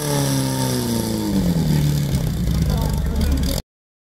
Mm-hmm.